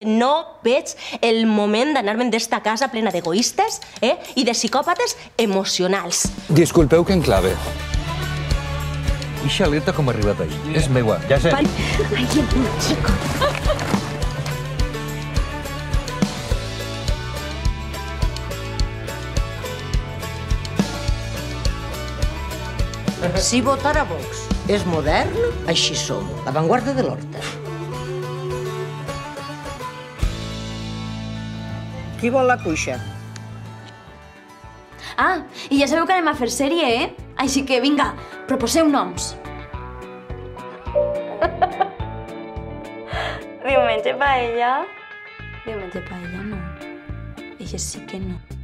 No veig el moment d'anar-me'n d'esta casa plena d'egoistes eh? i de psicòpates emocionals. Disculpeu que enclave. I xaleta com ha arribat ahir? És meua, ja sé. Ai, ai, el chico. Si votar a Vox és modern, així som, l'avantguarda de l'horta. Qui vol la cuixa? Ah, i ja sabeu que anem a fer sèrie, eh? Així que vinga, proposeu noms. Diumenge paella. Diumenge paella no. Ella sí que no.